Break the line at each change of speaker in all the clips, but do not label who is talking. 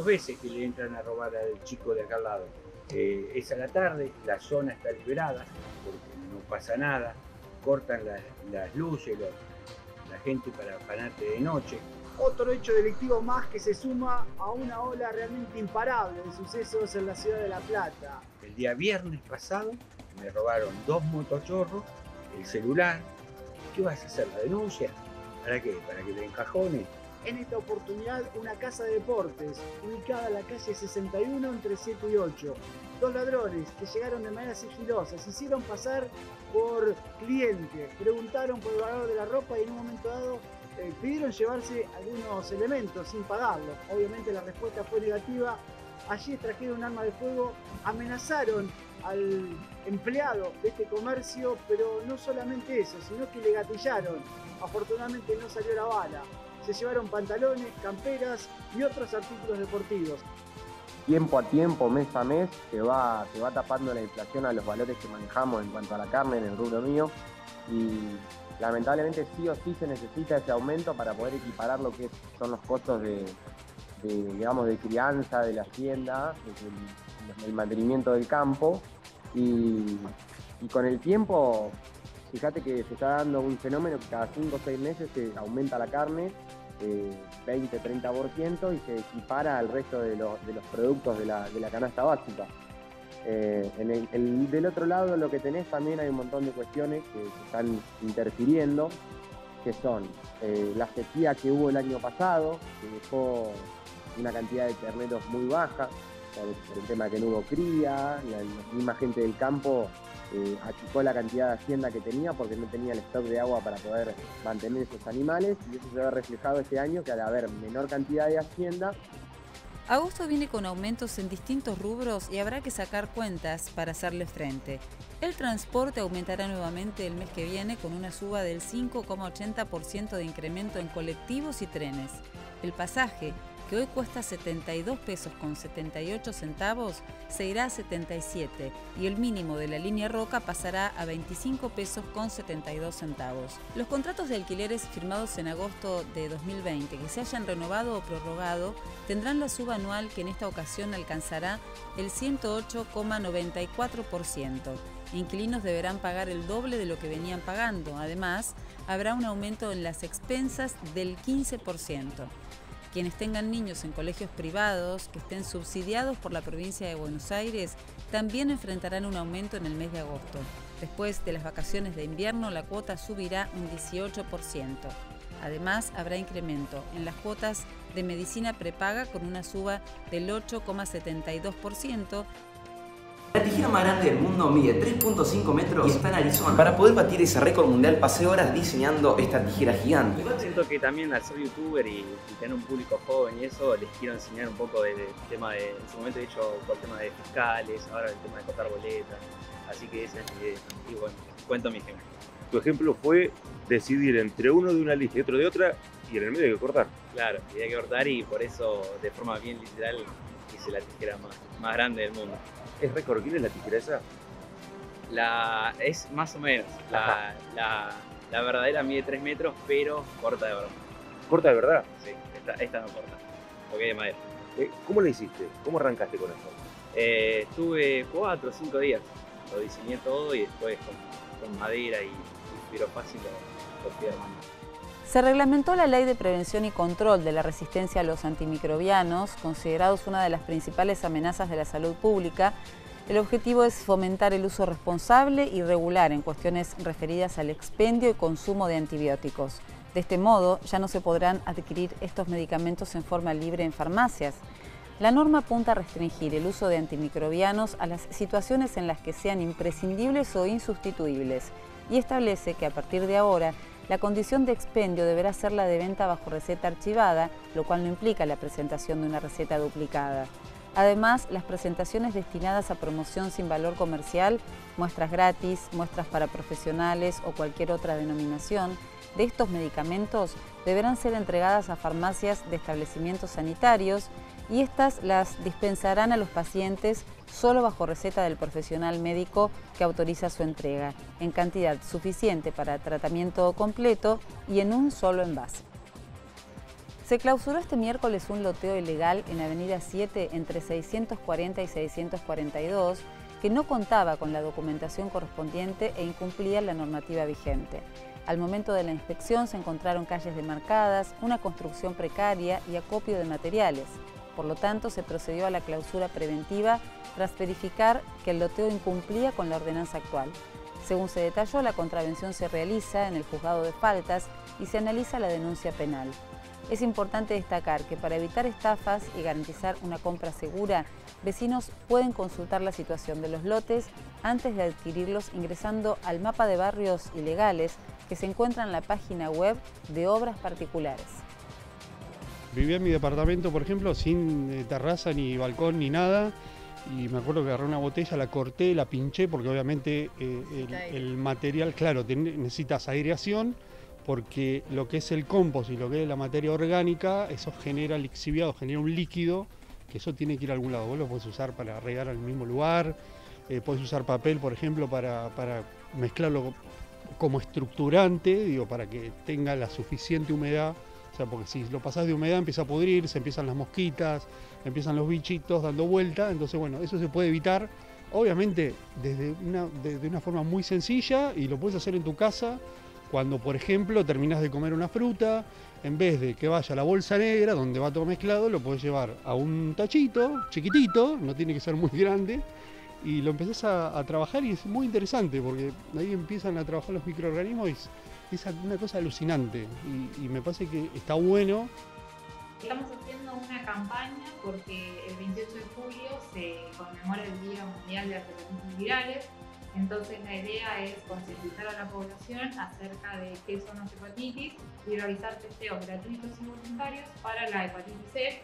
dos veces que le entran a robar al chico de acá al lado. Eh, es a la tarde, la zona está liberada porque no pasa nada, cortan las luces, la gente para afanarte de noche.
Otro hecho delictivo más que se suma a una ola realmente imparable de sucesos en la ciudad de La Plata.
El día viernes pasado me robaron dos motochorros, el celular. ¿Qué vas a hacer? ¿La denuncia? ¿Para qué? ¿Para que te encajones?
En esta oportunidad, una casa de deportes ubicada en la calle 61 entre 7 y 8. Dos ladrones que llegaron de manera sigilosa, se hicieron pasar por clientes, preguntaron por el valor de la ropa y en un momento dado eh, pidieron llevarse algunos elementos sin pagarlos. Obviamente la respuesta fue negativa. Allí trajeron un arma de fuego, amenazaron al empleado de este comercio, pero no solamente eso, sino que le gatillaron. Afortunadamente no salió la bala. Se llevaron pantalones, camperas y otros artículos deportivos.
Tiempo a tiempo, mes a mes, se va, se va tapando la inflación a los valores que manejamos en cuanto a la carne en el rubro mío. Y lamentablemente sí o sí se necesita ese aumento para poder equiparar lo que son los costos de, digamos, de crianza, de la hacienda, el, mantenimiento del campo. Y, con el tiempo, fíjate que se está dando un fenómeno que cada 5 o 6 meses se aumenta la carne. 20-30% y se equipara al resto de, los productos de la, de la canasta básica. Eh, en el, del otro lado lo que tenés también hay un montón de cuestiones que, están interfiriendo, que son eh, la sequía que hubo el año pasado, que dejó una cantidad de terneros muy baja, por, el tema de que no hubo cría, la, misma gente del campo eh, achicó la cantidad de hacienda que tenía porque no tenía el stock de agua para poder mantener esos animales y eso se ve reflejado este año que al haber menor cantidad de hacienda
Agosto viene con aumentos en distintos rubros y habrá que sacar cuentas para hacerle frente. El transporte aumentará nuevamente el mes que viene con una suba del 5,80% de incremento en colectivos y trenes. El pasaje que hoy cuesta 72 pesos con 78 centavos, se irá a 77 y el mínimo de la línea Roca pasará a 25 pesos con 72 centavos. Los contratos de alquileres firmados en agosto de 2020 que se hayan renovado o prorrogado tendrán la suba anual que en esta ocasión alcanzará el 108,94%. Inquilinos deberán pagar el doble de lo que venían pagando. Además, habrá un aumento en las expensas del 15%. Quienes tengan niños en colegios privados que estén subsidiados por la provincia de Buenos Aires también enfrentarán un aumento en el mes de agosto. Después de las vacaciones de invierno, la cuota subirá un 18%. Además, habrá incremento en las cuotas de medicina prepaga con una suba del 8,72%
la tijera más grande del mundo mide 3.5 metros y está en Arizona. Para poder batir ese récord mundial pasé horas diseñando esta tijera gigante.
Yo siento que también al ser youtuber y, tener un público joven y eso, les quiero enseñar un poco del tema de, en su momento he dicho por el tema de fiscales, ahora el tema de cortar boletas, así que ese es mi Y bueno, cuento mi ejemplo.
Tu ejemplo fue decidir entre uno de una lista y otro de otra y en el medio hay que cortar.
Claro, hay que cortar y por eso de forma bien literal hice la tijera más, más grande del mundo.
¿Es es la tijera esa?
La, es más o menos. La, la, verdadera mide 3 metros, pero corta de verdad.
¿Corta de verdad?
Sí, esta, no corta, porque es de madera.
Eh, ¿Cómo la hiciste? ¿Cómo arrancaste con esto?
Eh, estuve 4 o 5 días. Lo diseñé todo y después con, madera y, y fácil lo, lo fui
se reglamentó la Ley de Prevención y Control de la Resistencia a los Antimicrobianos, considerados una de las principales amenazas de la salud pública. El objetivo es fomentar el uso responsable y regular en cuestiones referidas al expendio y consumo de antibióticos. De este modo, ya no se podrán adquirir estos medicamentos en forma libre en farmacias. La norma apunta a restringir el uso de antimicrobianos a las situaciones en las que sean imprescindibles o insustituibles y establece que a partir de ahora la condición de expendio deberá ser la de venta bajo receta archivada, lo cual no implica la presentación de una receta duplicada. Además, las presentaciones destinadas a promoción sin valor comercial, muestras gratis, muestras para profesionales o cualquier otra denominación de estos medicamentos deberán ser entregadas a farmacias de establecimientos sanitarios y estas las dispensarán a los pacientes solo bajo receta del profesional médico que autoriza su entrega, en cantidad suficiente para tratamiento completo y en un solo envase. Se clausuró este miércoles un loteo ilegal en Avenida 7 entre 640 y 642 que no contaba con la documentación correspondiente e incumplía la normativa vigente. Al momento de la inspección se encontraron calles demarcadas, una construcción precaria y acopio de materiales. Por lo tanto, se procedió a la clausura preventiva tras verificar que el loteo incumplía con la ordenanza actual. Según se detalló, la contravención se realiza en el juzgado de faltas y se analiza la denuncia penal. Es importante destacar que para evitar estafas y garantizar una compra segura, vecinos pueden consultar la situación de los lotes antes de adquirirlos ingresando al mapa de barrios ilegales que se encuentra en la página web de Obras Particulares.
Vivía en mi departamento, por ejemplo, sin eh, terraza, ni balcón, ni nada. Y me acuerdo que agarré una botella, la corté, la pinché, porque obviamente eh, el, material, claro, necesitas aireación, porque lo que es el compost y lo que es la materia orgánica, eso genera lixiviado, genera un líquido, que eso tiene que ir a algún lado. Vos lo puedes usar para regar al mismo lugar, eh, puedes usar papel, por ejemplo, para, para mezclarlo como estructurante, digo, para que tenga la suficiente humedad. O sea, porque si lo pasás de humedad empieza a pudrirse, empiezan las mosquitas, empiezan los bichitos dando vuelta. Entonces, bueno, eso se puede evitar, obviamente, desde una, desde una forma muy sencilla y lo puedes hacer en tu casa cuando, por ejemplo, terminas de comer una fruta, en vez de que vaya a la bolsa negra, donde va todo mezclado, lo puedes llevar a un tachito chiquitito, no tiene que ser muy grande, y lo empezás a, trabajar y es muy interesante porque ahí empiezan a trabajar los microorganismos y es, una cosa alucinante y, me parece que está bueno.
Estamos haciendo una campaña porque el 28 de julio se conmemora el Día Mundial de Hepatitis Virales. Entonces la idea es concientizar a la población acerca de qué son las hepatitis y realizar testeos gratuitos y voluntarios para la hepatitis C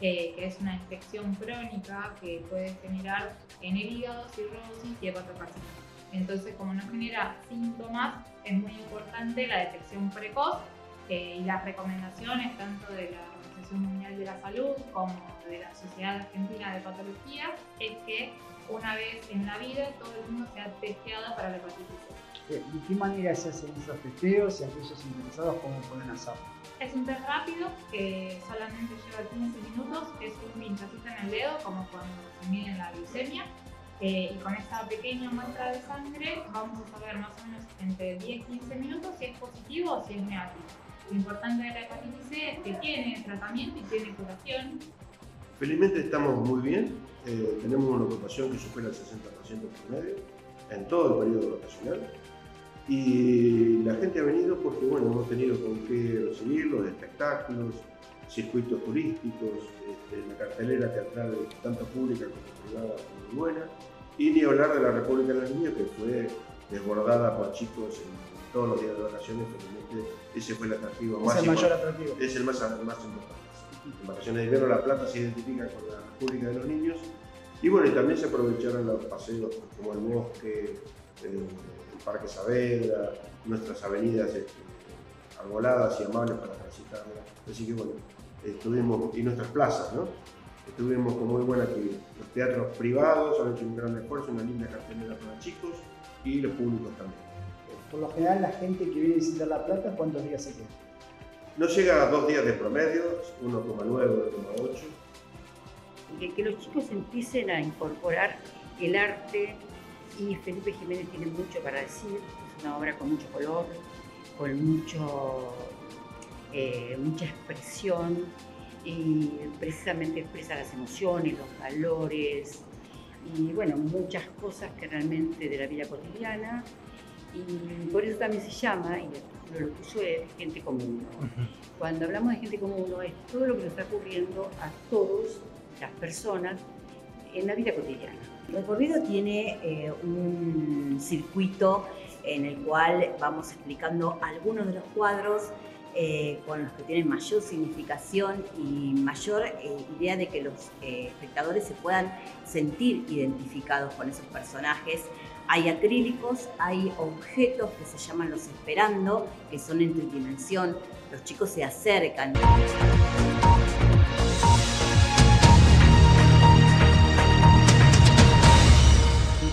que es una infección crónica que puede generar en el hígado, cirrosis y hepatocarcinoma. Entonces, como no genera síntomas, es muy importante la detección precoz eh, y las recomendaciones tanto de la Organización Mundial de la Salud como de la Sociedad Argentina de Patología es que una vez en la vida todo el mundo sea testeado para la hepatitis
C. ¿De qué manera se hacen esos testeos y aquellos interesados cómo pueden hacerlo?
Es un test rápido que solamente lleva 15 minutos, es un pinchacito en el dedo, como cuando se mide la glucemia. Eh, y con esta pequeña muestra de sangre vamos a saber más o menos entre 10 y 15 minutos si es positivo o si es negativo. Lo importante de la hepatitis C es que tiene tratamiento y tiene curación.
Felizmente estamos muy bien, eh, tenemos una ocupación que supera el 60% promedio en todo el periodo vacacional y la gente ha venido porque bueno, hemos tenido con qué recibirlos, espectáculos, circuitos turísticos, este, la cartelera teatral tanto pública como privada muy buena. Y ni hablar de la República de los Niños que fue desbordada por chicos en todos los días de vacaciones, realmente ese fue el atractivo más
Es el mayor atractivo.
Es el más, más importante. En vacaciones de invierno La Plata se identifica con la República de los Niños. Y bueno, y también se aprovecharon los paseos como el bosque, el Parque Saavedra, nuestras avenidas este, arboladas y amables para transitarlas. Así que bueno, estuvimos, y nuestras plazas, ¿no? Estuvimos con muy buena actividad. Los teatros privados han hecho un gran esfuerzo, una linda cartelera para chicos y los públicos también.
Por lo general, la gente que viene a visitar La Plata, ¿cuántos días se queda?
No llega a dos días de promedio, 1,9, 1,8.
Que, que los chicos empiecen a incorporar el arte y Felipe Jiménez tiene mucho para decir, es una obra con mucho color, con mucho, eh, mucha expresión y precisamente expresa las emociones, los valores y bueno, muchas cosas que realmente de la vida cotidiana y por eso también se llama, y el lo puso es gente común. Cuando hablamos de gente común es todo lo que nos está ocurriendo a todas las personas en la vida cotidiana.
El recorrido tiene eh, un circuito en el cual vamos explicando algunos de los cuadros eh, con los que tienen mayor significación y mayor eh, idea de que los espectadores se puedan sentir identificados con esos personajes. Hay acrílicos, hay objetos que se llaman los esperando, que son en tridimensión. Los chicos se acercan.